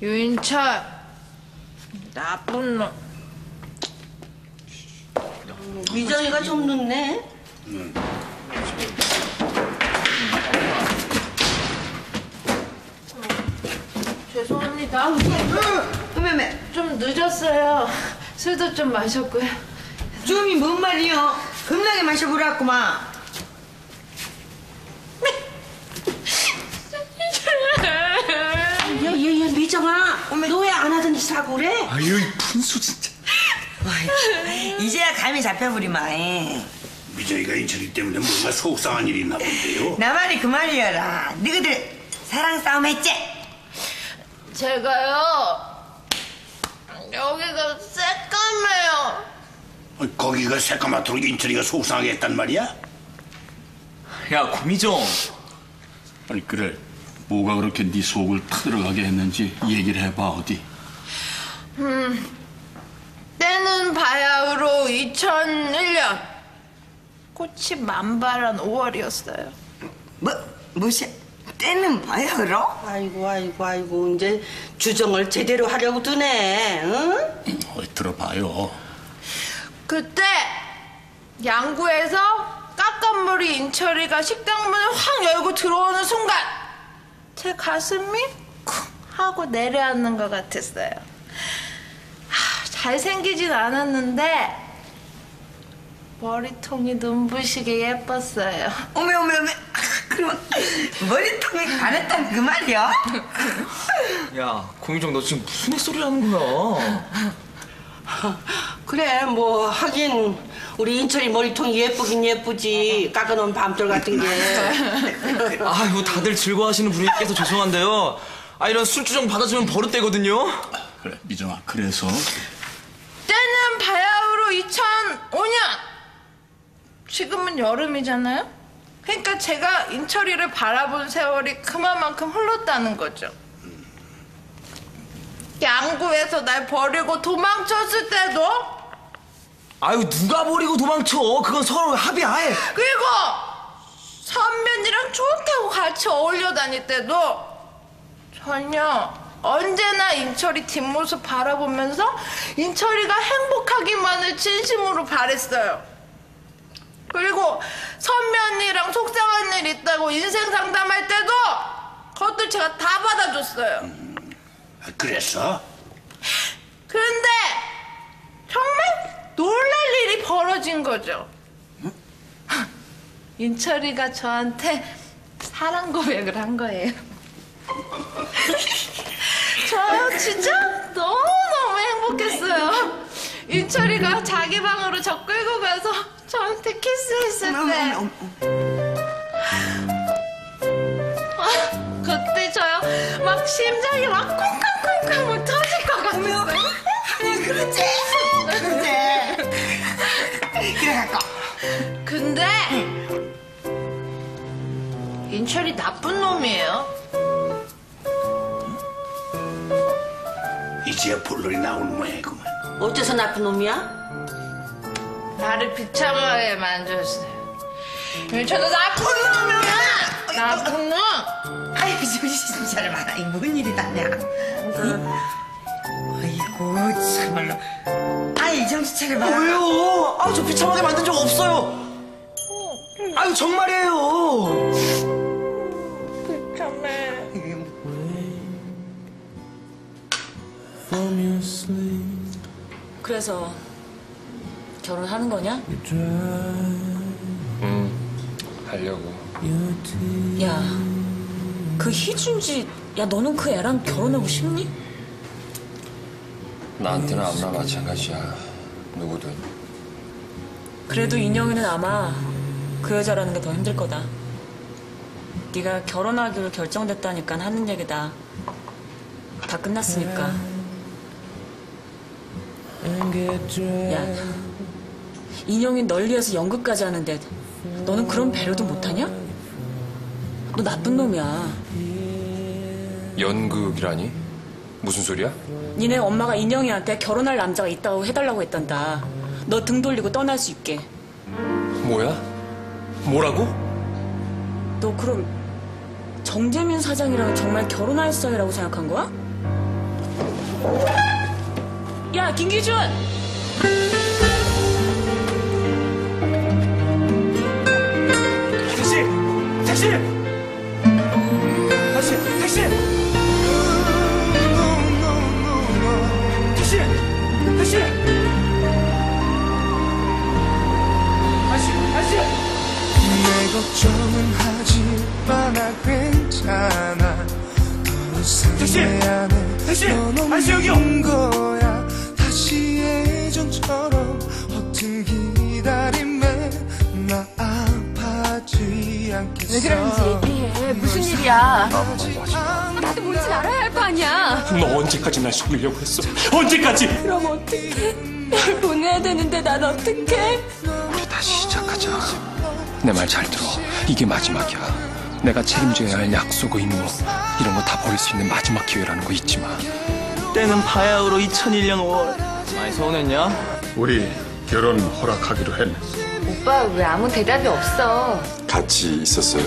유인철 나쁜 놈 미정이가 좀 늦네. 죄송합니다 어메메, 좀 늦었어요 술도 좀 마셨고요 좀이 뭔 말이요? 겁나게 마셔보라구만. 미정아. 너 왜 안 하던 짓 하고 그래? 아유 이 푼수 진짜 이제야 감이 잡혀버리마. 미정이가 인철이 때문에 뭔가 속상한 일이 있나 본데요. 나만이 그 말이여라. 너희들 사랑 싸움 했지? 제가요 여기가 새까매요 어, 거기가 새까맣도록 인철이가 속상하게 했단 말이야? 야 고미정 아니 그래 뭐가 그렇게 네 속을 타들어가게 했는지 얘기를 해봐 어디 때는 바야흐로 2001년 꽃이 만발한 5월이었어요 뭐, 뭐시? 때는 그러? 아이고, 아이고, 아이고, 이제 주정을 제대로 하려고 드네, 응? 어디 들어봐요 그때 양구에서 깎아머리 인철이가 식당 문을 확 열고 들어오는 순간 제 가슴이 쿵 하고 내려앉는 것 같았어요. 하, 잘생기진 않았는데 머리통이 눈부시게 예뻤어요. 어메, 어메, 어메. 그럼 머리통이 가렸단 그 말이야? 야 고미정 너 지금 무슨 헛소리를 하는 거야 그래, 뭐, 하긴, 우리 인철이 머리통이 예쁘긴 예쁘지. 깎아놓은 밤돌 같은 게. 아이고 다들 즐거워하시는 분위기께서 죄송한데요 아 이런 술주정 받아주면 버릇되거든요 그래 미정아 그래서 때는 바야흐로 2005년. 지금은 여름이잖아요. 그러니까 제가 인철이를 바라본 세월이 그만큼 흘렀다는 거죠. 양구에서 날 버리고 도망쳤을 때도 아유 누가 버리고 도망쳐 그건 서로 합의하에 그리고 선배님이랑 좋다고 같이 어울려 다닐 때도 전혀 언제나 인철이 뒷모습 바라보면서 인철이가 행복하기만을 진심으로 바랬어요. 그리고 선배 언니랑 속상한 일 있다고 인생 상담할 때도 그것도 제가 다 받아줬어요. 아, 그랬어? 그런데 정말 놀랄 일이 벌어진 거죠. 인철이가 저한테 사랑 고백을 한 거예요. 저 진짜 너무너무 행복했어요. 인철이가 자기 방으로 저 끌고 가서 저한테 키스했을 때 아, 그때 저요 막 심장이 막 쿵쾅쿵쾅 막 터질 것 같았어요. 그렇지. 인철이 나쁜 놈이에요. 이제야 본론이 나오는 모양이구만 어째서 나쁜 놈이야? 나를 비참하게 만들었어요. 인철도 나쁜 놈이야. 나쁜 놈. 아이고, 정신 차려 봐라. 이뭔 일이 다냐. 아이고, 참말로. 아이, 정신 차려 봐라. 왜요 아저 비참하게 만든 적 없어요 아유 정말이에요 그래서 결혼하는 거냐? 하려고. 야, 그 희준지, 야 너는 그 애랑 결혼하고 싶니? 나한테는 아무나 마찬가지야. 누구든. 그래도 인영이는 아마 그 여자라는 게 더 힘들 거다. 네가 결혼하기로 결정됐다니까 하는 얘기다. 다 끝났으니까. 야, 인영이 널 위해서 연극까지 하는데 너는 그런 배려도 못하냐? 너 나쁜 놈이야. 연극이라니? 무슨 소리야? 니네 엄마가 인영이한테 결혼할 남자가 있다고 해달라고 했단다. 너 등 돌리고 떠날 수 있게. 뭐야? 뭐라고? 너 그럼 정재민 사장이랑 정말 결혼할 사이라고 생각한 거야? 야 김기준 택시! 택시! 택시! 택시! 택시! 택시! 아저씨! 아저씨! 내 걱정은 하지 마나 괜찮아 택시! 내 안에 택시! 넌 아저씨, 여기요! 거야 다 시 예전처럼 허튼 기다림에 나 아파하지 않겠어 왜 그런지 얘기해 무슨 일이야 나도 뭔지 알아야 할 거 아니야. 너 언제까지 날 속이려고 했어? 언제까지? 그럼 어떡해? 널 보내야 되는데 난 어떡해? 우리 다시 시작하자. 내 말 잘 들어. 이게 마지막이야. 내가 책임져야 할 약속의 임무 이런 거 다 버릴 수 있는 마지막 기회라는 거 잊지 마. 때는 바야흐로 2001년 5월 많이 서운했냐? 우리 결혼 허락하기로 했네. 오빠 왜 아무 대답이 없어? 같이 있었어요?